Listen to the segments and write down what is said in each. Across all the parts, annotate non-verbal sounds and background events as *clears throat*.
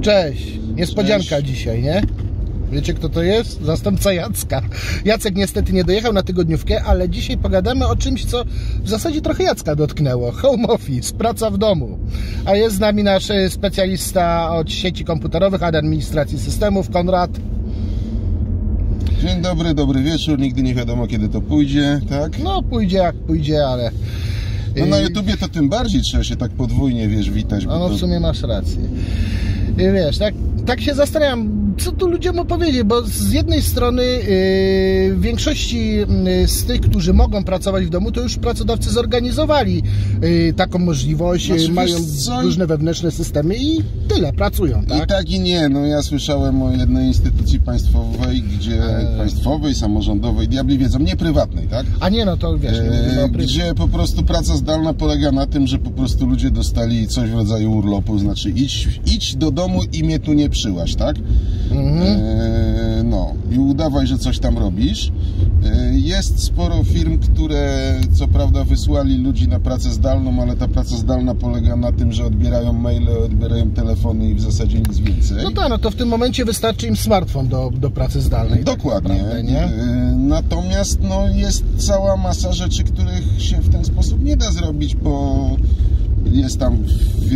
Cześć, niespodzianka Cześć. dzisiaj, nie? Wiecie kto to jest? Zastępca Jacka. Jacek niestety nie dojechał na tygodniówkę, ale dzisiaj pogadamy o czymś, co w zasadzie trochę Jacka dotknęło. Home office, praca w domu. A jest z nami nasz y, specjalista od sieci komputerowych, od administracji systemów, Konrad. Dzień dobry, dobry wieczór. Nigdy nie wiadomo kiedy to pójdzie, tak? No pójdzie jak pójdzie, ale... No na y, YouTubie to tym bardziej trzeba się tak podwójnie, wiesz, witać. No to... w sumie masz rację. I wiesz, tak, tak się zastanawiam, co tu ludziom opowiedzieć, bo z jednej strony yy, w większości yy, z tych, którzy mogą pracować w domu, to już pracodawcy zorganizowali yy, taką możliwość, Znaczy, yy, wiesz mają różne wewnętrzne systemy i tyle, pracują, I tak? tak i nie. No ja słyszałem o jednej instytucji państwowej, gdzie Eee. państwowej, samorządowej, diabli wiedzą, nie prywatnej, tak? A nie, no to wiesz, E, gdzie po prostu praca zdalna polega na tym, że po prostu ludzie dostali coś w rodzaju urlopu, znaczy idź, idź do domu i mnie tu nie przyłaś, tak? Mhm. E, no i udawaj, że coś tam robisz. E, jest sporo firm, które co prawda wysłali ludzi na pracę zdalną, ale ta praca zdalna polega na tym, że odbierają maile, odbierają telefony i w zasadzie nic więcej. No tak, no to w tym momencie wystarczy im smartfon do, do pracy zdalnej. tak Dokładnie. naprawdę, nie? E, Natomiast no, jest cała masa rzeczy, których się w ten sposób nie da zrobić, bo jest tam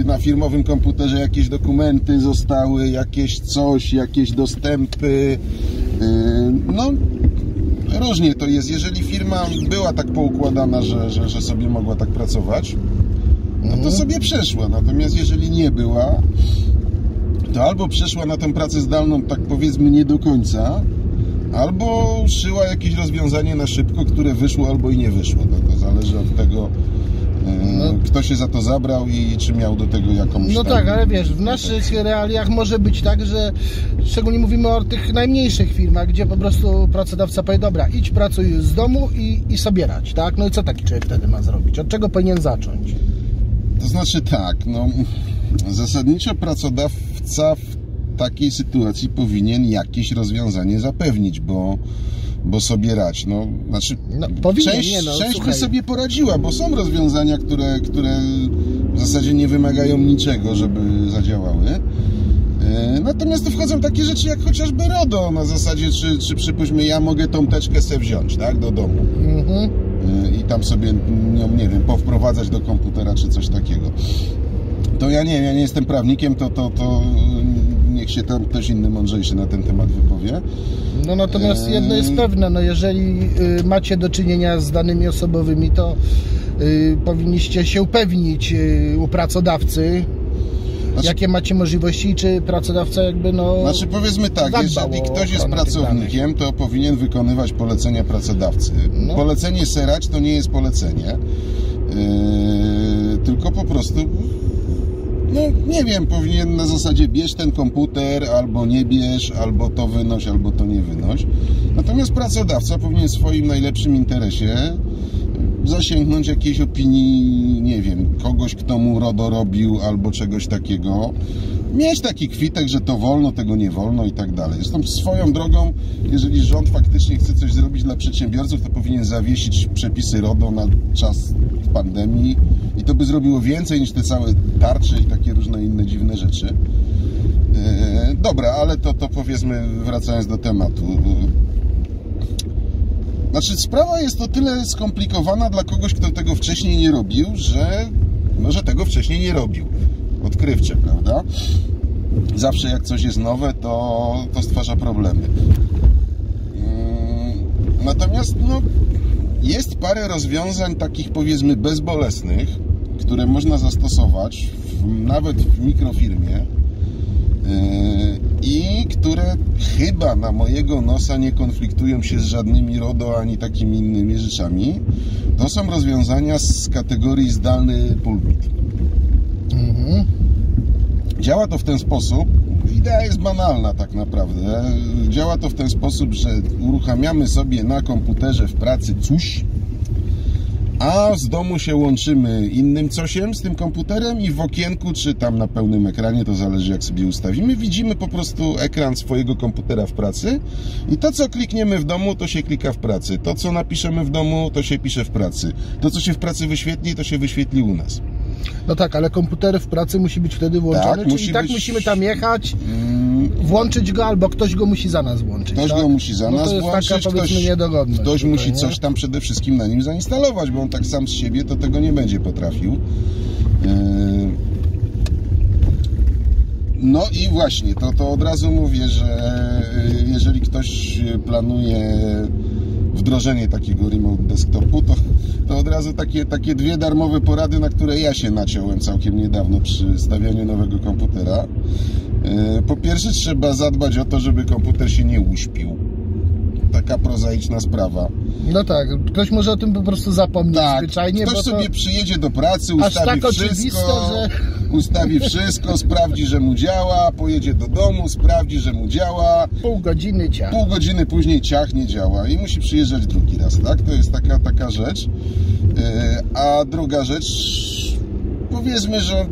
na firmowym komputerze jakieś dokumenty zostały, jakieś coś, jakieś dostępy. E, No, różnie to jest. Jeżeli firma była tak poukładana, że, że, że sobie mogła tak pracować, no to Mhm. sobie przeszła. Natomiast jeżeli nie była, to albo przeszła na tę pracę zdalną, tak powiedzmy, nie do końca, albo szyła jakieś rozwiązanie na szybko, które wyszło albo i nie wyszło. To, to zależy od tego, No. Kto się za to zabrał i czy miał do tego jakąś. No tam- tak, ale wiesz, w naszych realiach może być tak, że szczególnie mówimy o tych najmniejszych firmach, gdzie po prostu pracodawca powie, dobra, idź pracuj z domu i, i sobie radź, tak? No i co taki człowiek wtedy ma zrobić? Od czego powinien zacząć? To znaczy tak, no zasadniczo pracodawca w takiej sytuacji powinien jakieś rozwiązanie zapewnić, bo, bo sobie rać. No, znaczy, No, powinien, część, nie no, część by sobie poradziła, bo są rozwiązania, które, które w zasadzie nie wymagają niczego, żeby zadziałały. E, Natomiast tu wchodzą takie rzeczy jak chociażby RODO, na zasadzie, czy, czy przypuśćmy, ja mogę tą teczkę sobie wziąć, tak, do domu Mhm. y, i tam sobie nią, nie wiem, powprowadzać do komputera czy coś takiego. To ja nie, ja nie jestem prawnikiem, to, to, to niech się tam ktoś inny mądrzejszy na ten temat wypowie. No natomiast jedno jest pewne, no jeżeli y, macie do czynienia z danymi osobowymi, to y, powinniście się upewnić y, u pracodawcy, Znaczy- jakie macie możliwości i czy pracodawca jakby no... Znaczy powiedzmy tak, jeżeli ktoś jest pracownikiem, to powinien wykonywać polecenia pracodawcy. No. Polecenie serać to nie jest polecenie, yy, tylko po prostu no nie wiem, powinien na zasadzie bierz ten komputer, albo nie bierz, albo to wynoś, albo to nie wynoś. Natomiast pracodawca powinien w swoim najlepszym interesie zasięgnąć jakiejś opinii, nie wiem, kogoś, kto mu RODO robił, albo czegoś takiego. Mieć taki kwitek, że to wolno, tego nie wolno i tak dalej. Zresztą swoją drogą, jeżeli rząd faktycznie chce coś zrobić dla przedsiębiorców, to powinien zawiesić przepisy RODO na czas pandemii i to by zrobiło więcej niż te całe tarcze i takie różne inne dziwne rzeczy. Eee, dobra, ale to, to powiedzmy, wracając do tematu. Znaczy, sprawa jest o tyle skomplikowana dla kogoś, kto tego wcześniej nie robił, że, że tego wcześniej nie robił. Odkrywcze, prawda? Zawsze jak coś jest nowe, to, to stwarza problemy. Mm, Natomiast, no, jest parę rozwiązań takich powiedzmy bezbolesnych, które można zastosować w, nawet w mikrofirmie Yy, i które chyba na mojego nosa nie konfliktują się z żadnymi RODO ani takimi innymi rzeczami. To są rozwiązania z kategorii zdalny pulpit. Mhm. Działa to w ten sposób, idea jest banalna tak naprawdę. Działa to w ten sposób, że uruchamiamy sobie na komputerze w pracy coś, a z domu się łączymy innym cosiem z tym komputerem i w okienku, czy tam na pełnym ekranie, to zależy jak sobie ustawimy, widzimy po prostu ekran swojego komputera w pracy i to co klikniemy w domu, to się klika w pracy. To co napiszemy w domu, to się pisze w pracy. To co się w pracy wyświetli, to się wyświetli u nas. No tak, ale komputer w pracy musi być wtedy włączony, Tak, czyli musi tak być- musimy tam jechać, Mm, włączyć go, albo ktoś go musi za nas włączyć. Ktoś tak? go musi za no nas to jest włączyć, taka, ktoś, ktoś musi nie? coś tam przede wszystkim na nim zainstalować, bo on tak sam z siebie to tego nie będzie potrafił. Yy, No i właśnie, to, to od razu mówię, że yy, jeżeli ktoś planuje wdrożenie takiego remote desktopu, to, to od razu takie, takie dwie darmowe porady, na które ja się naciąłem całkiem niedawno przy stawianiu nowego komputera. Yy, Po pierwsze trzeba zadbać o to, żeby komputer się nie uśpił. Taka prozaiczna sprawa. No tak, ktoś może o tym po prostu zapomnieć Tak, zwyczajnie, ktoś bo to... sobie przyjedzie do pracy, ustawi tak wszystko, że- *laughs* ustawi wszystko, sprawdzi, że mu działa, pojedzie do domu, sprawdzi, że mu działa, pół godziny ciach. pół godziny później ciach nie działa i musi przyjeżdżać drugi raz, tak? To jest taka, taka rzecz. Yy, A druga rzecz, powiedzmy, że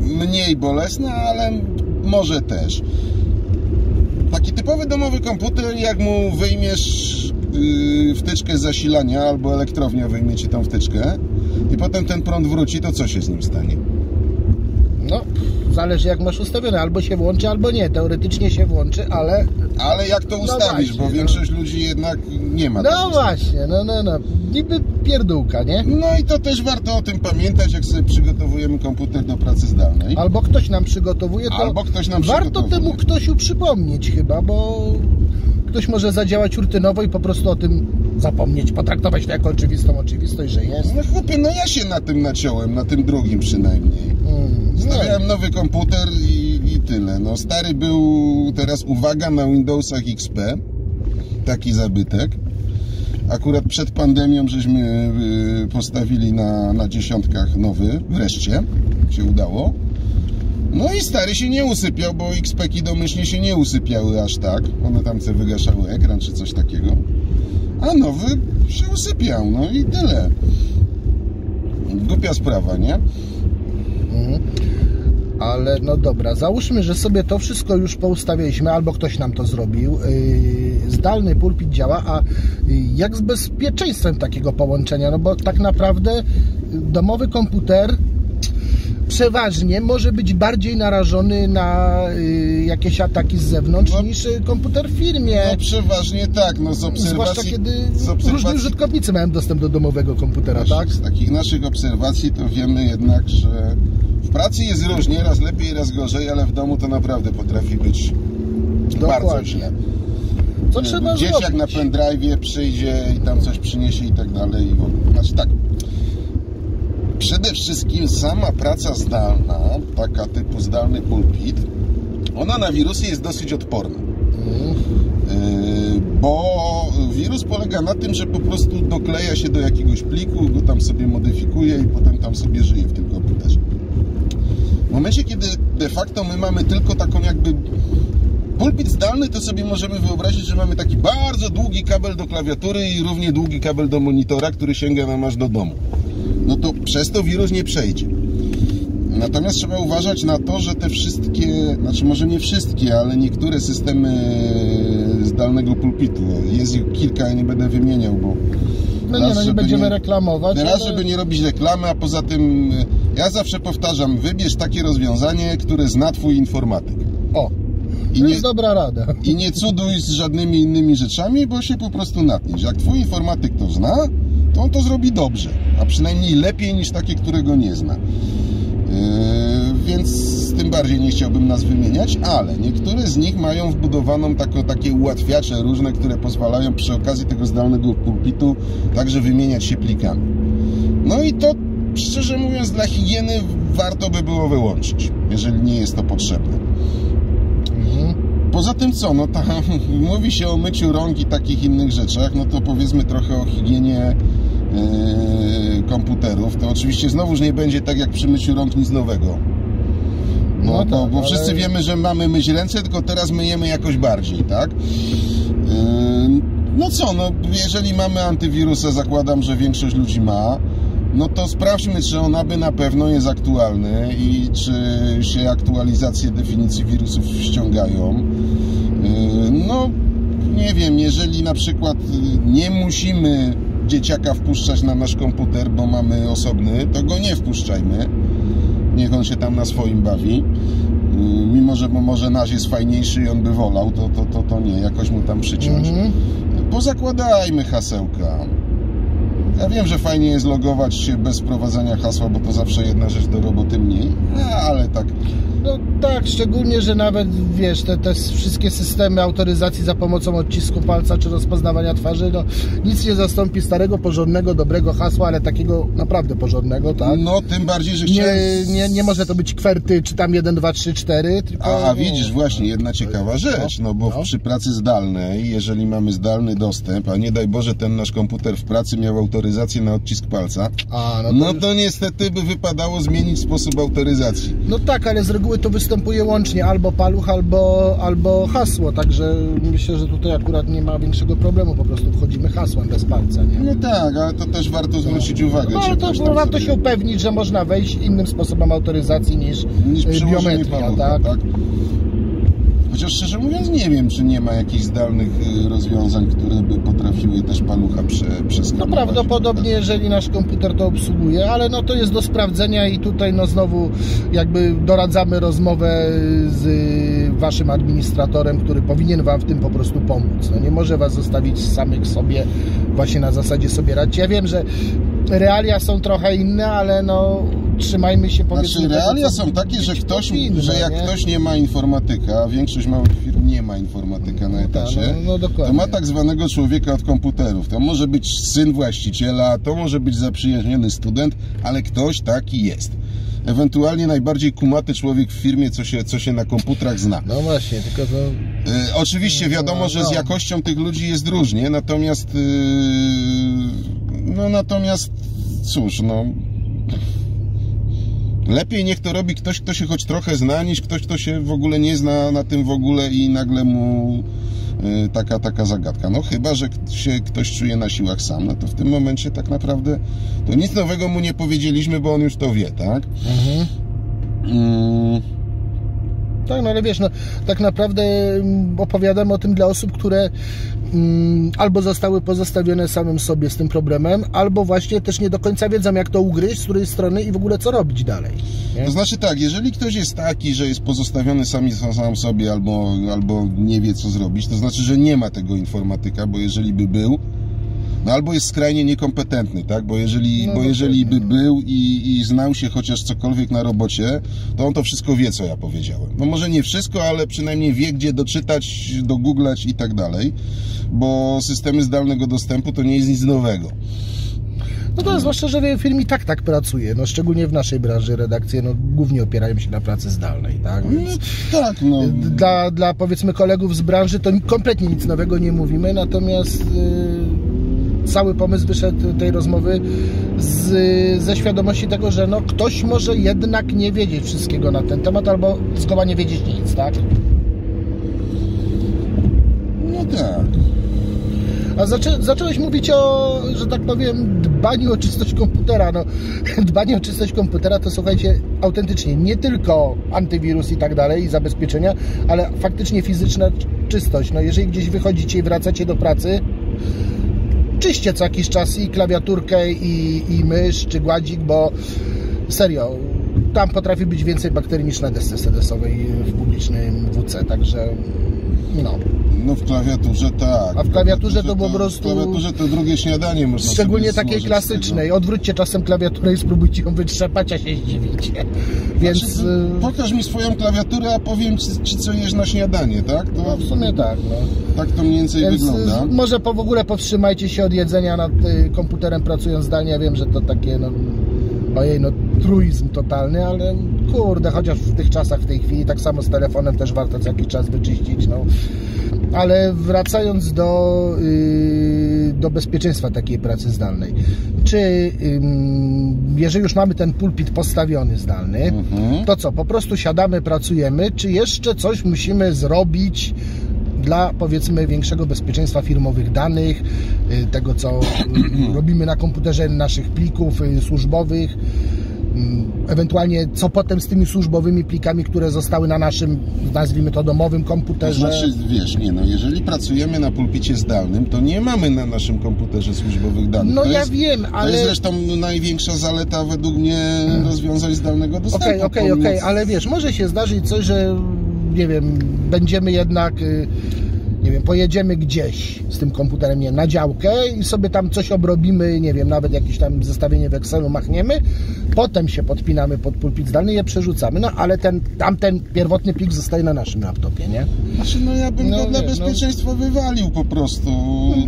mniej bolesna, ale może też. Typowy domowy komputer, jak mu wyjmiesz yy, wtyczkę zasilania albo elektrownia wyjmie ci tą wtyczkę i potem ten prąd wróci, to co się z nim stanie? No, zależy jak masz ustawione, albo się włączy, albo nie. Teoretycznie się włączy, ale... Ale jak to No ustawisz, właśnie, bo no. większość ludzi jednak nie ma No właśnie, no, no, no. Niby pierdółka, nie? No i to też warto o tym pamiętać, jak sobie przygotowujemy komputer do pracy zdalnej. Albo ktoś nam przygotowuje, to Albo ktoś nam warto temu ktoś przypomnieć chyba, bo ktoś może zadziałać rutynowo i po prostu o tym zapomnieć, potraktować to jako oczywistą oczywistość, że jest. No chłopie, no ja się na tym naciąłem, na tym drugim przynajmniej. Stawiałem nowy komputer i, i tyle. No stary był, teraz uwaga, na Windowsach XP. Taki zabytek. Akurat przed pandemią żeśmy y, postawili na, na dziesiątkach nowy. Wreszcie się udało. No i stary się nie usypiał, bo XP-ki domyślnie się nie usypiały aż tak. One tam sobie wygaszały ekran czy coś takiego. A nowy się usypiał, no i tyle. Głupia sprawa, nie? Mhm. Ale no dobra, załóżmy, że sobie to wszystko już poustawialiśmy, albo ktoś nam to zrobił. Yy, Zdalny pulpit działa, a jak z bezpieczeństwem takiego połączenia? No bo tak naprawdę domowy komputer przeważnie może być bardziej narażony na yy, jakieś ataki z zewnątrz No. niż yy, komputer w firmie. No przeważnie tak, no z Zwłaszcza obserwacji... kiedy z różni obserwacji użytkownicy mają dostęp do domowego komputera, tak? z takich naszych obserwacji to wiemy jednak, że w pracy jest różnie, raz lepiej, raz gorzej, ale w domu to naprawdę potrafi być bardzo Dokładnie. źle. Co trzeba Dzieciak zrobić? na pendrive'ie przyjdzie i tam coś przyniesie i tak dalej. i w ogóle. Znaczy tak, przede wszystkim sama praca zdalna, taka typu zdalny pulpit, ona na wirusy jest dosyć odporna. Yy, bo wirus polega na tym, że po prostu dokleja się do jakiegoś pliku, go tam sobie modyfikuje i potem tam sobie żyje w tym momencie, kiedy de facto my mamy tylko taką jakby pulpit zdalny, to sobie możemy wyobrazić, że mamy taki bardzo długi kabel do klawiatury i równie długi kabel do monitora, który sięga nam aż do domu. No to przez to wirus nie przejdzie. Natomiast trzeba uważać na to, że te wszystkie, znaczy może nie wszystkie, ale niektóre systemy zdalnego pulpitu, jest ich kilka, ja nie będę wymieniał, bo No nie, raz, no nie będziemy nie- reklamować. Teraz, ale- żeby nie robić reklamy, a poza tym ja zawsze powtarzam, wybierz takie rozwiązanie, które zna Twój informatyk. O, I to nie, jest dobra rada. I nie cuduj z żadnymi innymi rzeczami, bo się po prostu natniesz. Jak Twój informatyk to zna, to on to zrobi dobrze, a przynajmniej lepiej niż takie, którego nie zna. Yy, więc tym bardziej nie chciałbym nas wymieniać, ale niektóre z nich mają wbudowaną tako, takie ułatwiacze różne, które pozwalają przy okazji tego zdalnego pulpitu także wymieniać się plikami. No i to, szczerze mówiąc, dla higieny warto by było wyłączyć, jeżeli nie jest to potrzebne. Mhm. Poza tym co, no tam *laughs* mówi się o myciu rąk i takich innych rzeczach, no to powiedzmy trochę o higienie yy, komputerów. To oczywiście znowuż nie będzie tak jak przy myciu rąk nic nowego. No, No bo, tak, bo ale- wszyscy wiemy, że mamy myć ręce, tylko teraz myjemy jakoś bardziej, tak? Yy, no co, no jeżeli mamy antywirusa, zakładam, że większość ludzi ma, no to sprawdźmy, czy on aby na pewno jest aktualny i czy się aktualizacje definicji wirusów ściągają. Yy, No, nie wiem, jeżeli na przykład nie musimy dzieciaka wpuszczać na nasz komputer, bo mamy osobny, to go nie wpuszczajmy. niech on się tam na swoim bawi. Y, Mimo, że może nasz jest fajniejszy i on by wolał, to, to, to, to nie, jakoś mu tam przyciąć. Mhm. Pozakładajmy hasełka. Ja wiem, że fajnie jest logować się bez wprowadzania hasła, bo to zawsze jedna rzecz do roboty mniej, ale tak No tak, szczególnie, że nawet wiesz, te, te wszystkie systemy autoryzacji za pomocą odcisku palca czy rozpoznawania twarzy, no nic nie zastąpi starego, porządnego, dobrego hasła, ale takiego naprawdę porządnego, tak? No, tym bardziej, że Nie, chciałem... nie, nie może to być kwerty, czy tam 1, 2, 3, 4, tylko... A, a widzisz, właśnie, jedna ciekawa rzecz, no bo No. przy pracy zdalnej, jeżeli mamy zdalny dostęp, a nie daj Boże ten nasz komputer w pracy miał autoryzację na odcisk palca, A, no to, no to niestety by wypadało zmienić sposób autoryzacji. no tak, ale z reguły to występuje łącznie, albo paluch, albo, albo hasło, także myślę, że tutaj akurat nie ma większego problemu, po prostu wchodzimy hasłem bez palca, nie? No tak, ale to też warto zwrócić uwagę. No ale to warto sobie- się upewnić, że można wejść innym sposobem autoryzacji niż, niż y, biometria, tak? tak? Chociaż szczerze mówiąc nie wiem, czy nie ma jakichś zdalnych y, rozwiązań, które by potrafiły też palucha prze, No przeskanować. prawdopodobnie, jeżeli nasz komputer to obsługuje, ale no to jest do sprawdzenia i tutaj no znowu jakby doradzamy rozmowę z waszym administratorem, który powinien wam w tym po prostu pomóc. No nie może was zostawić samych sobie właśnie na zasadzie sobie radźcie. Ja wiem, że realia są trochę inne, ale no trzymajmy się powiedzmy Znaczy, realia są takie, że ktoś, powinno, że jak nie? ktoś nie ma informatyka, a większość małych firm nie ma informatyka na No tak, etacie, no- no dokładnie. to ma tak zwanego człowieka od komputerów. To może być syn właściciela, to może być zaprzyjaźniony student, ale ktoś taki jest. Ewentualnie najbardziej kumaty człowiek w firmie, co się, co się na komputerach zna. No właśnie, tylko to E, oczywiście wiadomo, że z no. jakością tych ludzi jest różnie, natomiast e, no natomiast cóż, no lepiej niech to robi ktoś, kto się choć trochę zna, niż ktoś, kto się w ogóle nie zna na tym w ogóle i nagle mu taka, taka zagadka. No chyba, że się ktoś czuje na siłach sam, no to w tym momencie tak naprawdę to nic nowego mu nie powiedzieliśmy, bo on już to wie, tak? Mm, Tak, no ale wiesz, no, tak naprawdę mm, opowiadamy o tym dla osób, które mm, albo zostały pozostawione samym sobie z tym problemem, albo właśnie też nie do końca wiedzą, jak to ugryźć, z której strony i w ogóle co robić dalej. Nie? To znaczy tak, jeżeli ktoś jest taki, że jest pozostawiony sami, sam sobie albo, albo nie wie co zrobić, to znaczy, że nie ma tego informatyka, bo jeżeli by był, no albo jest skrajnie niekompetentny, tak? Bo jeżeli, No bo jeżeli by był i, i znał się chociaż cokolwiek na robocie, to on to wszystko wie, co ja powiedziałem. No może nie wszystko, ale przynajmniej wie, gdzie doczytać, dogooglać i tak dalej, bo systemy zdalnego dostępu to nie jest nic nowego. No to zwłaszcza, że firm i tak tak pracuje, no szczególnie w naszej branży redakcje, no głównie opierają się na pracy zdalnej, tak? No, Więc tak, no. dla, dla powiedzmy kolegów z branży to kompletnie nic nowego nie mówimy, natomiast y, cały pomysł wyszedł tej rozmowy z, ze świadomości tego, że no ktoś może jednak nie wiedzieć wszystkiego na ten temat, albo zgoła nie wiedzieć nic, tak? No tak. A zaczę, zacząłeś mówić o, że tak powiem, dbaniu o czystość komputera. No, *laughs* dbanie o czystość komputera to słuchajcie, autentycznie nie tylko antywirus i tak dalej, i zabezpieczenia, ale faktycznie fizyczna czystość. No, jeżeli gdzieś wychodzicie i wracacie do pracy, czyście co jakiś czas i klawiaturkę, i, i mysz, czy gładzik, bo serio, tam potrafi być więcej bakterii niż na desce sedesowej w publicznym WC, także no. No w klawiaturze tak. A w klawiaturze to po prostu- W klawiaturze to drugie śniadanie można Szczególnie takiej klasycznej. Odwróćcie czasem klawiaturę i spróbujcie ją wytrzepać, a się zdziwicie. Tego. Więc Znaczy, pokaż mi swoją klawiaturę, a powiem ci, ci co jesz na śniadanie, tak? To, no, w sumie tak. No. tak to mniej więcej Więc wygląda. y, może po, w ogóle powstrzymajcie się od jedzenia nad y, komputerem pracując zdalnie. Ja wiem, że to takie no, ojej, no truizm totalny, ale kurde, chociaż w tych czasach, w tej chwili, tak samo z telefonem też warto co jakiś czas wyczyścić, no. Ale wracając do, yy, do bezpieczeństwa takiej pracy zdalnej. Czy ym, jeżeli już mamy ten pulpit postawiony zdalny, Mhm. to co, po prostu siadamy, pracujemy, czy jeszcze coś musimy zrobić dla powiedzmy większego bezpieczeństwa firmowych danych, y, tego co *clears throat* robimy na komputerze, naszych plików y, służbowych, mm, ewentualnie co potem z tymi służbowymi plikami, które zostały na naszym, nazwijmy to domowym To komputerze. znaczy, wiesz, nie no, jeżeli pracujemy na pulpicie zdalnym, to nie mamy na naszym komputerze służbowych danych. No to ja jest, wiem, To ale... jest zresztą największa zaleta według mnie rozwiązań zdalnego dostępu. Okej, okej, okej, ale wiesz, może się zdarzyć coś, że nie wiem, będziemy jednak, y, nie wiem, pojedziemy gdzieś z tym komputerem, nie wiem, na działkę i sobie tam coś obrobimy, nie wiem, nawet jakieś tam zestawienie w Excelu machniemy, potem się podpinamy pod pulpit zdalny i je przerzucamy, no ale ten, tamten pierwotny plik zostaje na naszym laptopie, nie? Znaczy, no ja bym No go dla wiesz, no- bezpieczeństwa wywalił po prostu.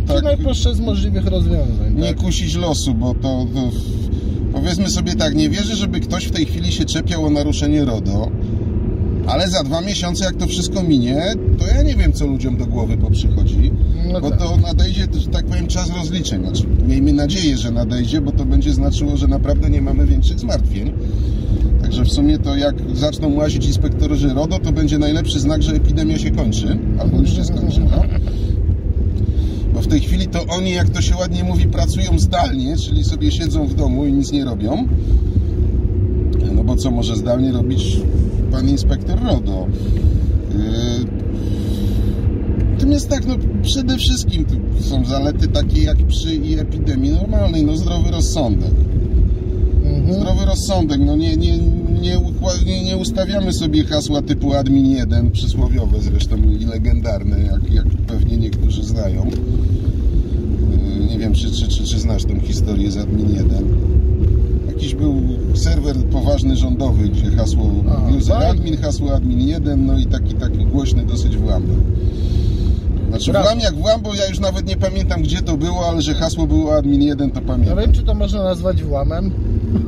To tak, najprostsze z możliwych rozwiązań. nie tak? kusić losu, bo to, to... Powiedzmy sobie tak, nie wierzę, żeby ktoś w tej chwili się czepiał o naruszenie RODO, ale za dwa miesiące, jak to wszystko minie, to ja nie wiem, co ludziom do głowy poprzychodzi, No bo tak. to nadejdzie, że tak powiem, czas rozliczeń. Znaczy, miejmy nadzieję, że nadejdzie, bo to będzie znaczyło, że naprawdę nie mamy większych zmartwień. Także w sumie to jak zaczną łazić inspektorzy RODO, to będzie najlepszy znak, że epidemia się kończy, albo już się skończyła. Bo w tej chwili to oni, jak to się ładnie mówi, pracują zdalnie, czyli sobie siedzą w domu i nic nie robią. No bo co może zdalnie robić pan inspektor RODO? Yy, Natomiast tak, no przede wszystkim są zalety takie jak przy epidemii normalnej, no zdrowy rozsądek. Mhm. Zdrowy rozsądek, no nie, nie, nie, nie, nie ustawiamy sobie hasła typu admin 1, przysłowiowe zresztą i legendarne, jak, jak pewnie niektórzy znają. Yy, Nie wiem, czy, czy, czy, czy znasz tą historię z admin 1. Jakiś był serwer poważny rządowy, gdzie hasło A, user fajnie. admin, hasło admin 1, no i taki, taki głośny dosyć włam był. Znaczy Brawo. włam jak włam, bo ja już nawet nie pamiętam gdzie to było, ale że hasło było admin 1 to pamiętam. wiem, czy to można nazwać włamem.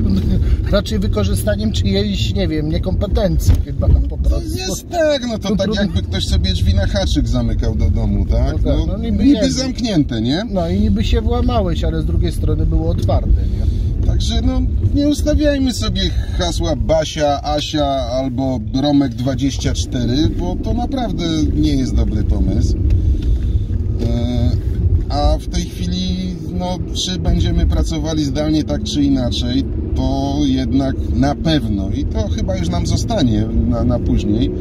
*laughs* Raczej wykorzystaniem czyjejś, nie wiem, niekompetencji chyba po To prostu. jest tak, no to No tak trudno. jakby ktoś sobie drzwi na haczyk zamykał do domu, tak? No tak, no niby niby jest. zamknięte, nie? No i niby się włamałeś, ale z drugiej strony było otwarte, nie? Także no nie ustawiajmy sobie hasła Basia, Asia albo Romek24, bo to naprawdę nie jest dobry pomysł. E, A w tej chwili, no, czy będziemy pracowali zdalnie tak czy inaczej, to jednak na pewno, i to chyba już nam zostanie na, na później,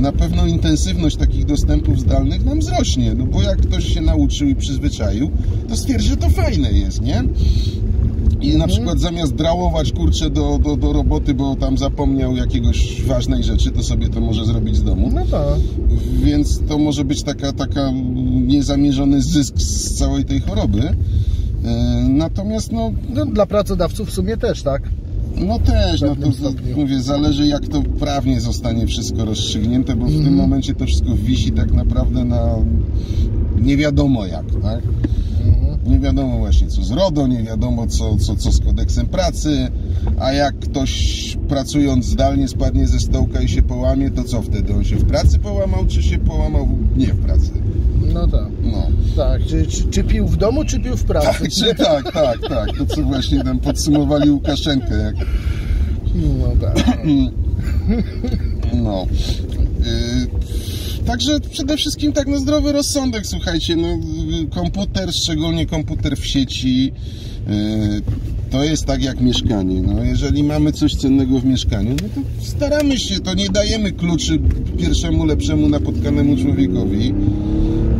na pewno intensywność takich dostępów zdalnych nam wzrośnie, no bo jak ktoś się nauczył i przyzwyczaił, to stwierdzi, że to fajne jest, nie? I na przykład zamiast drałować kurczę do, do, do roboty, bo tam zapomniał jakiegoś ważnej rzeczy, to sobie to może zrobić z domu. No to. Więc to może być taka, taka niezamierzony zysk z całej tej choroby. E, Natomiast no, no dla pracodawców w sumie też, tak? no też, no to, stopniu. mówię, zależy jak to prawnie zostanie wszystko rozstrzygnięte, bo w Mhm. tym momencie to wszystko wisi tak naprawdę na nie wiadomo jak, tak? Nie wiadomo właśnie co z RODO, nie wiadomo co, co, co z kodeksem pracy, a jak ktoś pracując zdalnie spadnie ze stołka i się połamie, to co wtedy? On się w pracy połamał, czy się połamał nie w pracy? No tak. No. Tak, czy, czy, czy pił w domu, czy pił w pracy? Tak, czy tak, tak, tak. To co właśnie tam podsumowali Łukaszenkę, jak No tak. No. Yy, także przede wszystkim tak no zdrowy rozsądek, słuchajcie, no komputer, szczególnie komputer w sieci, yy, to jest tak jak mieszkanie. No, jeżeli mamy coś cennego w mieszkaniu, no to staramy się, to nie dajemy kluczy pierwszemu lepszemu napotkanemu człowiekowi.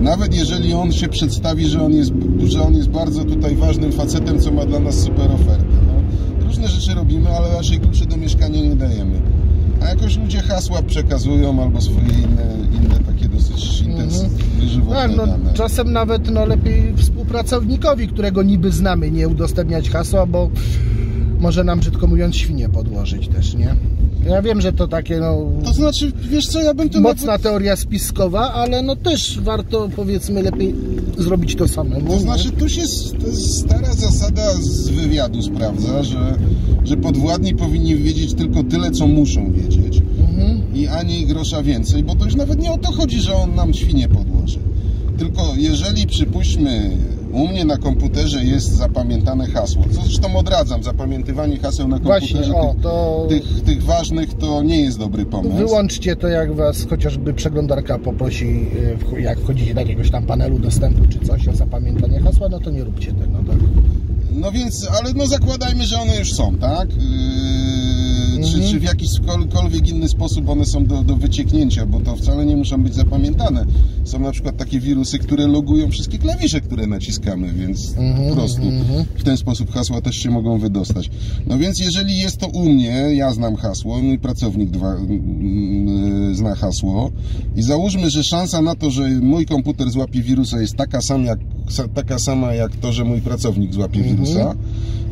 Nawet jeżeli on się przedstawi, że on jest, że on jest bardzo tutaj ważnym facetem, co ma dla nas super ofertę. No, różne rzeczy robimy, ale raczej kluczy do mieszkania nie dajemy. A jakoś ludzie hasła przekazują albo swoje inne, inne takie dosyć intensywne, żywotne Tak, no, czasem nawet no, lepiej współpracownikowi, którego niby znamy, nie udostępniać hasła, bo może nam brzydko mówiąc świnie podłożyć też, nie? Ja wiem, że to takie no, To znaczy, wiesz co, ja bym to mocna nawet... teoria spiskowa, ale no też warto powiedzmy lepiej zrobić to samemu. To znaczy, tu się stara zasada z wywiadu sprawdza, że, że podwładni powinni wiedzieć tylko tyle, co muszą wiedzieć. Mhm. i ani grosza więcej, bo to już nawet nie o to chodzi, że on nam świnie podłoży. Tylko jeżeli przypuśćmy, u mnie na komputerze jest zapamiętane hasło, co zresztą odradzam, zapamiętywanie haseł na komputerze Właśnie, o, tych, to tych, tych ważnych to nie jest dobry pomysł. wyłączcie to, jak was chociażby przeglądarka poprosi, w- jak wchodzicie do jakiegoś tam panelu dostępu czy coś o zapamiętanie hasła, no to nie róbcie tego, tak? No więc, ale no zakładajmy, że one już są, tak? Yy, czy, Mhm. czy w jakikolwiek inny sposób one są do, do wycieknięcia, bo to wcale nie muszą być zapamiętane. Są na przykład takie wirusy, które logują wszystkie klawisze, które naciskamy, więc Mhm, po prostu mhm. w ten sposób hasła też się mogą wydostać. No więc jeżeli jest to u mnie, ja znam hasło, mój pracownik dwa, mm, zna hasło i załóżmy, że szansa na to, że mój komputer złapie wirusa jest taka, sam jak, taka sama jak to, że mój pracownik złapie Mhm. wirusa,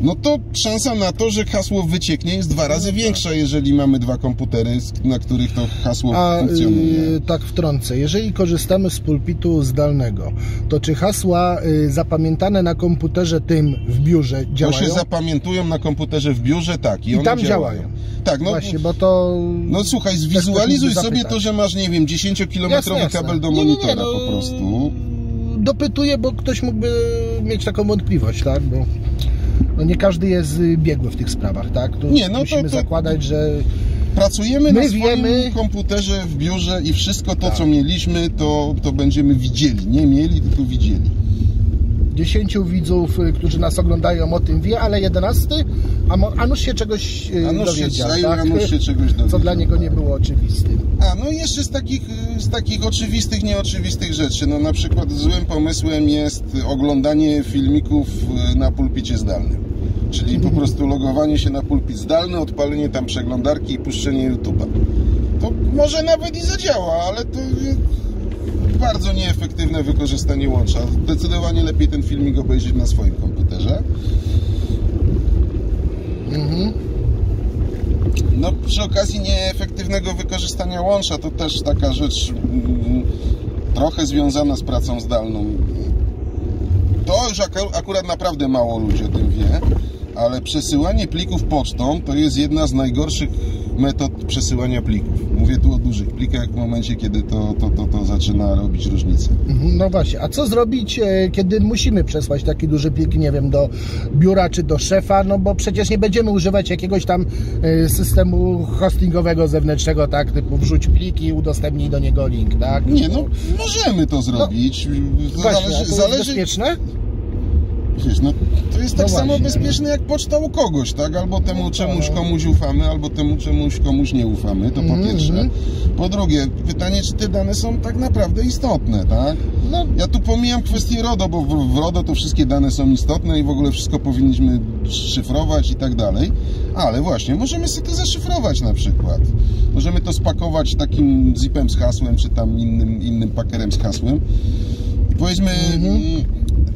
no to szansa na to, że hasło wycieknie jest dwa razy większa, jeżeli mamy dwa komputery, na których to hasło A funkcjonuje. y, tak wtrącę, jeżeli korzystamy z pulpitu zdalnego, to czy hasła y, zapamiętane na komputerze tym w biurze To działają? się zapamiętują na komputerze w biurze, tak, i, I one tam działają. działają. Tak, no, Właśnie, bo to... No słuchaj, zwizualizuj sobie to, że masz, nie wiem, 10-kilometrowy Jasne, jasne. kabel do Nie, nie, nie, monitora no, po prostu. Dopytuję, bo ktoś mógłby mieć taką wątpliwość, tak? Bo no nie każdy jest y, biegły w tych sprawach, tak? Tu Nie, no to- musimy to- zakładać, że Pracujemy My na swoim wiemy- komputerze w biurze i wszystko to, Tak. co mieliśmy, to, to będziemy widzieli. Nie mieli, tylko widzieli. 10 widzów, y, którzy nas oglądają o tym wie, ale 11, a, mo- a nuż się czegoś y, A nuż się, dowiedział, a tak? nuż się czegoś dowiedział. Co dla niego nie było oczywistym. A, no i jeszcze z takich, z takich oczywistych, nieoczywistych rzeczy. No na przykład złym pomysłem jest oglądanie filmików na pulpicie zdalnym. Czyli po prostu logowanie się na pulpit zdalny, odpalenie tam przeglądarki i puszczenie YouTube'a. To może nawet i zadziała, ale to bardzo nieefektywne wykorzystanie łącza. Zdecydowanie lepiej ten filmik obejrzeć na swoim komputerze. Mhm. No, przy okazji nieefektywnego wykorzystania łącza, to też taka rzecz mm, trochę związana z pracą zdalną. To już aku- akurat naprawdę mało ludzi o tym wie, ale przesyłanie plików pocztą to jest jedna z najgorszych metod przesyłania plików. Mówię tu o dużych plikach w momencie, kiedy to, to, to, to zaczyna robić różnicę. Mhm, No właśnie, a co zrobić, e, kiedy musimy przesłać taki duży plik, nie wiem, do biura czy do szefa, no bo przecież nie będziemy używać jakiegoś tam e, systemu hostingowego zewnętrznego, tak, typu wrzuć pliki, udostępnij do niego link, tak? Nie, no możemy to zrobić. To Właśnie, a to zależy, jest zależy, bezpieczne? Wiesz, no, to jest tak No samo bezpieczne jak poczta u kogoś, tak? Albo temu No czemuś tak. komuś ufamy, albo temu czemuś komuś nie ufamy, to po Mhm, pierwsze. mhm. Po drugie, pytanie, czy te dane są tak naprawdę istotne, tak? No, Ja tu pomijam kwestię RODO, bo w w RODO to wszystkie dane są istotne i w ogóle wszystko powinniśmy szyfrować i tak dalej. Ale właśnie, możemy sobie to zaszyfrować na przykład. Możemy to spakować takim zipem z hasłem, czy tam innym, innym pakerem z hasłem. I powiedzmy, Mhm.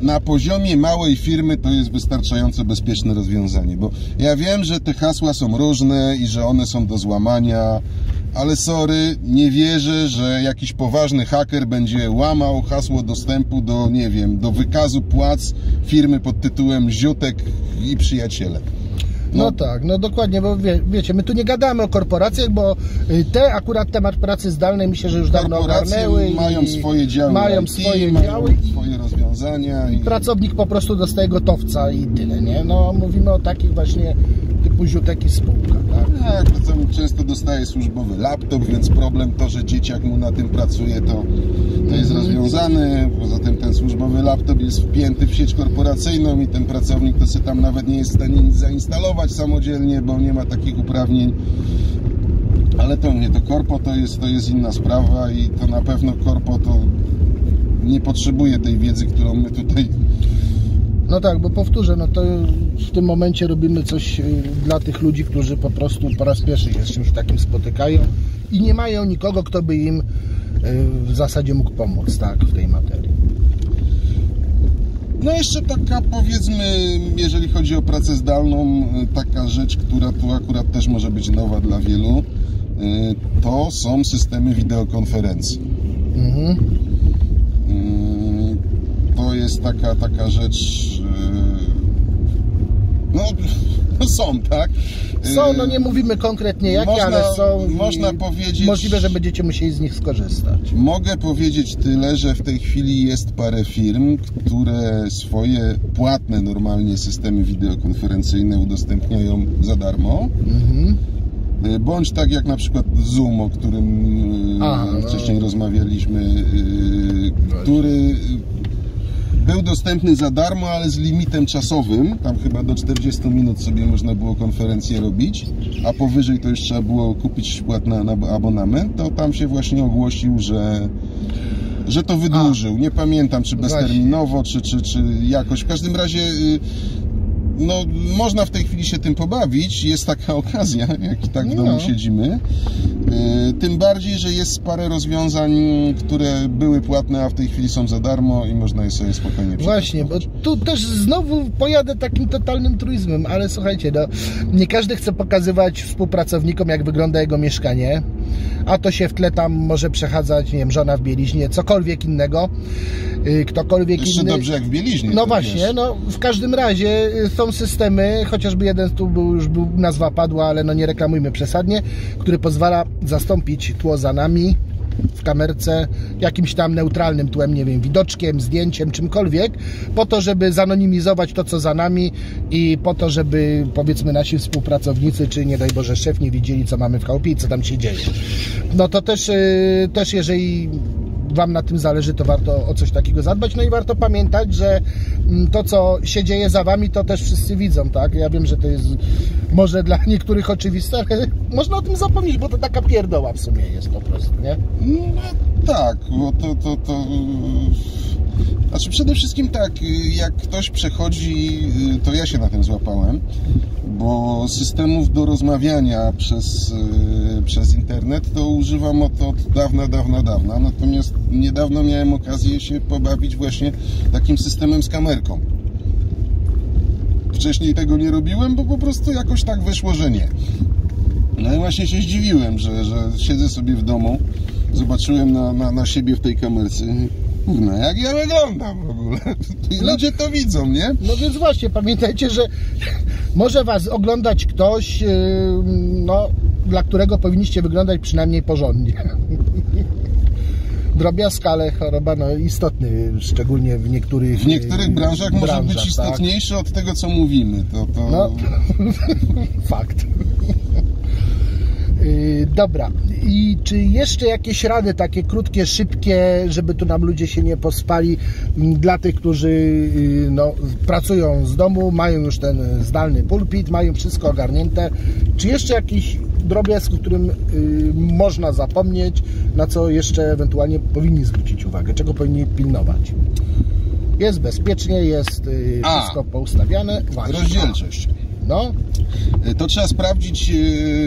Na poziomie małej firmy to jest wystarczająco bezpieczne rozwiązanie, bo ja wiem, że te hasła są różne i że one są do złamania, ale sorry, nie wierzę, że jakiś poważny haker będzie łamał hasło dostępu do, nie wiem, do wykazu płac firmy pod tytułem Ziutek i przyjaciele. No, tak, no dokładnie, bo wie, wiecie, my tu nie gadamy o korporacjach, bo y, te akurat temat pracy zdalnej myślę, że już dawno ogarnęły. mają swoje działy Mają IT, swoje mają działy swoje rozwiązania i pracownik po prostu dostaje gotowca i tyle, nie? No mówimy o takich właśnie typu ziutek i spółka, tak? Tak, to często dostaje służbowy laptop, więc problem to, że dzieciak mu na tym pracuje, to, to jest rozwiązane. Poza tym ten służbowy laptop jest wpięty w sieć korporacyjną i ten pracownik to sobie tam nawet nie jest w stanie nic zainstalować samodzielnie, bo nie ma takich uprawnień. Ale to nie, to korpo to jest, to jest inna sprawa i to na pewno korpo to nie potrzebuje tej wiedzy, którą my tutaj No tak, bo powtórzę, no to w tym momencie robimy coś y, dla tych ludzi, którzy po prostu po raz pierwszy się z czymś takim spotykają i nie mają nikogo, kto by im y, w zasadzie mógł pomóc, tak, w tej materii. No jeszcze taka powiedzmy, jeżeli chodzi o pracę zdalną, y, taka rzecz, która tu akurat też może być nowa dla wielu, to są systemy wideokonferencji. Mhm. To jest taka, taka rzecz. Y, No, no są, tak? Są, Y, no nie mówimy konkretnie jakie, można- ale są. można powiedzieć- Możliwe, że będziecie musieli z nich skorzystać. Mogę powiedzieć tyle, że w tej chwili jest parę firm, które swoje płatne normalnie systemy wideokonferencyjne udostępniają za darmo. Mhm. Y, Bądź tak jak na przykład Zoom, o którym y, Aha, no. wcześniej rozmawialiśmy, y, który był dostępny za darmo, ale z limitem czasowym. Tam chyba do 40 minut sobie można było konferencję robić, a powyżej to już trzeba było kupić na abonament. To tam się właśnie ogłosił, że że to wydłużył. Nie pamiętam, czy bezterminowo, czy, czy, czy jakoś. W każdym razie y, no, można w tej chwili się tym pobawić. Jest taka *laughs* okazja, jak i tak w domu No. siedzimy. Y, Tym bardziej, że jest parę rozwiązań, które były płatne, a w tej chwili są za darmo i można je sobie spokojnie Właśnie, bo tu też znowu pojadę takim totalnym truizmem, ale słuchajcie, no, nie każdy chce pokazywać współpracownikom, jak wygląda jego mieszkanie, a to się w tle tam może przechadzać, nie wiem, żona w bieliźnie, cokolwiek innego, y, ktokolwiek Jeszcze inny. dobrze jak w bieliźnie. No właśnie, wiesz. no w każdym razie y, są systemy, chociażby jeden tu był, już był, nazwa padła, ale no nie reklamujmy przesadnie, który pozwala zastąpić tło za nami w kamerce jakimś tam neutralnym tłem, nie wiem, widoczkiem, zdjęciem, czymkolwiek, po to, żeby zanonimizować to, co za nami i po to, żeby powiedzmy nasi współpracownicy, czy nie daj Boże szef nie widzieli, co mamy w chałupie i co tam się dzieje. No to też, y, też jeżeli Wam na tym zależy, to warto o coś takiego zadbać. No i warto pamiętać, że mm, to, co się dzieje za Wami, to też wszyscy widzą, tak? Ja wiem, że to jest może dla *laughs* niektórych oczywiste, ale można o tym zapomnieć, bo to taka pierdoła w sumie jest po prostu, nie? No tak, bo to, to, to... Znaczy przede wszystkim tak, jak ktoś przechodzi, to ja się na tym złapałem, bo systemów do rozmawiania przez, przez internet to używam od, od dawna, dawna, dawna. Natomiast niedawno miałem okazję się pobawić właśnie takim systemem z kamerką. Wcześniej tego nie robiłem, bo po prostu jakoś tak wyszło, że nie. No i właśnie się zdziwiłem, że, że siedzę sobie w domu, zobaczyłem na, na, na siebie w tej kamerce. Kurna, jak ja wyglądam w ogóle. *laughs* I ludzie to widzą, nie? No więc właśnie, pamiętajcie, że *laughs* może Was oglądać ktoś, yy, no, dla którego powinniście wyglądać przynajmniej porządnie. *laughs* Drobiazg, ale choroba no, istotny, szczególnie w niektórych W niektórych yy, branżach może być tak. istotniejsze od tego, co mówimy. To, to... No, fakt. Dobra, i czy jeszcze jakieś rady takie krótkie, szybkie, żeby tu nam ludzie się nie pospali m, dla tych, którzy yy, no, pracują z domu, mają już ten zdalny pulpit, mają wszystko ogarnięte. Czy jeszcze jakiś drobiazg, o którym yy, można zapomnieć, na co jeszcze ewentualnie powinni zwrócić uwagę, czego powinni pilnować? Jest bezpiecznie, jest A. wszystko poustawiane. Właśnie. Rozdzielczość. No, To trzeba sprawdzić, e,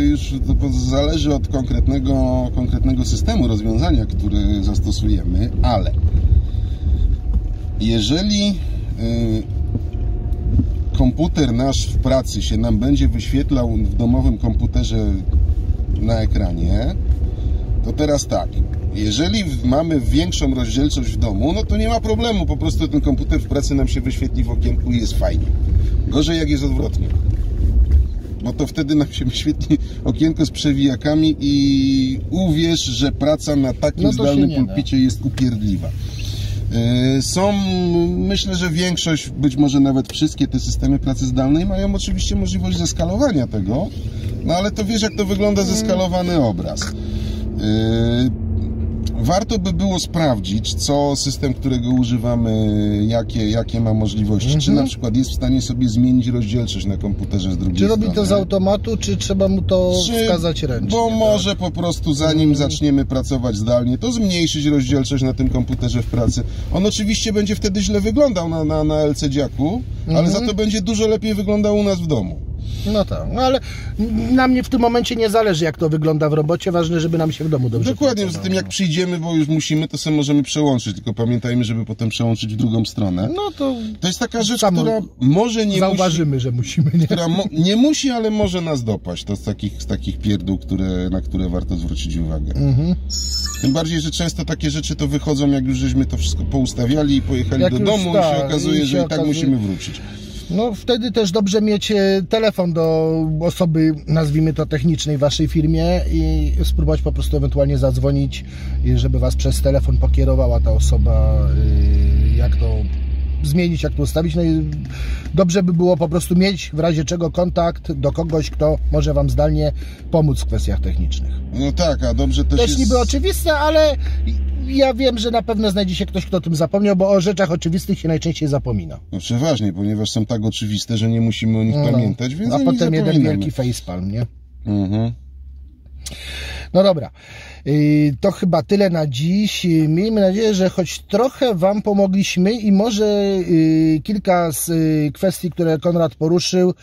już zależy od konkretnego, konkretnego systemu rozwiązania, który zastosujemy, ale jeżeli e, komputer nasz w pracy się nam będzie wyświetlał w domowym komputerze na ekranie, to teraz tak. Jeżeli mamy większą rozdzielczość w domu, no to nie ma problemu. Po prostu ten komputer w pracy nam się wyświetli w okienku i jest fajnie. Gorzej jak jest odwrotnie. Bo to wtedy nam się *laughs* wyświetli okienko z przewijakami i uwierz, że praca na takim No zdalnym nie da. pulpicie jest upierdliwa. E, Są, myślę, że większość, być może nawet wszystkie te systemy pracy zdalnej mają oczywiście możliwość zeskalowania tego, no ale to wiesz, jak to wygląda zeskalowany obraz. Warto by było sprawdzić, co system, którego używamy, jakie, jakie ma możliwości. Czy Mhm. na przykład jest w stanie sobie zmienić rozdzielczość na komputerze z drugiej Czy strony. robi to z automatu, czy trzeba mu to Czy- wskazać ręcznie? Bo tak? może po prostu zanim zaczniemy pracować zdalnie, to zmniejszyć rozdzielczość na tym komputerze w pracy. On oczywiście będzie wtedy źle wyglądał na, na, na LCD-ku, ale Mhm. za to będzie dużo lepiej wyglądał u nas w domu. No tak, no ale na mnie w tym momencie nie zależy, jak to wygląda w robocie. Ważne, żeby nam się w domu dobrze Dokładnie, pracowało. tym jak przyjdziemy, bo już musimy, to sobie możemy przełączyć, tylko pamiętajmy, żeby potem przełączyć w drugą stronę. No to To jest taka rzecz, Samo która może nie musi, zauważymy, że musimy, nie? która mo, nie musi, ale może nas dopaść. To z takich, z takich pierdół, które, na które warto zwrócić uwagę. Mhm. Tym bardziej, że często takie rzeczy to wychodzą, jak już żeśmy to wszystko poustawiali i pojechali Jak do domu i tak, się okazuje, i że się i tak okazuje- musimy wrócić. No wtedy też dobrze mieć e, telefon do osoby, nazwijmy to technicznej w waszej firmie i spróbować po prostu ewentualnie zadzwonić, żeby was przez telefon pokierowała ta osoba, y, jak to zmienić, jak to ustawić. No i dobrze by było po prostu mieć w razie czego kontakt do kogoś, kto może wam zdalnie pomóc w kwestiach technicznych. No tak, a dobrze też Też jest... niby oczywiste, ale ja wiem, że na pewno znajdzie się ktoś, kto o tym zapomniał, bo o rzeczach oczywistych się najczęściej zapomina. No przeważnie, ponieważ są tak oczywiste, że nie musimy o nich No. pamiętać, więc A potem jeden wielki facepalm, nie? Mhm. No dobra, to chyba tyle na dziś. Yy, Miejmy nadzieję, że choć trochę Wam pomogliśmy i może yy, kilka z kwestii, które Konrad poruszył,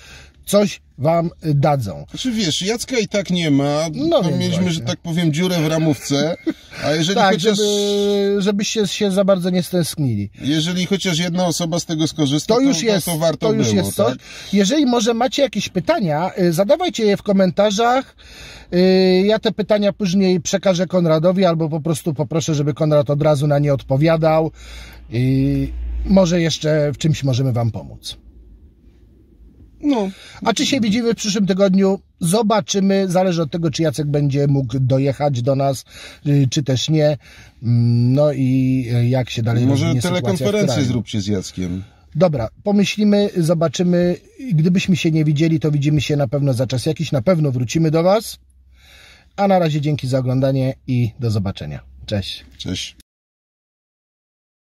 coś Wam yy, dadzą. Znaczy wiesz, Jacka i tak nie ma, No to mieliśmy, właśnie. że tak powiem, dziurę w ramówce, a jeżeli Tak, chociaż... żeby, żebyście się za bardzo nie stęsknili. Jeżeli chociaż jedna osoba z tego skorzysta, To już jest, to, to warto to już było, jest coś. tak? Jeżeli może macie jakieś pytania, y, zadawajcie je w komentarzach. Y, Ja te pytania później przekażę Konradowi albo po prostu poproszę, żeby Konrad od razu na nie odpowiadał. Y, Może jeszcze w czymś możemy Wam pomóc. No, A czy się widzimy w przyszłym tygodniu? Zobaczymy. Zależy od tego, czy Jacek będzie mógł dojechać do nas, y, czy też nie. Mm, No i y, jak się dalej może telekonferencję zróbcie z Jackiem. Dobra, pomyślimy, zobaczymy. Gdybyśmy się nie widzieli, to widzimy się na pewno za czas jakiś. Na pewno wrócimy do Was. A na razie dzięki za oglądanie i do zobaczenia. Cześć. Cześć.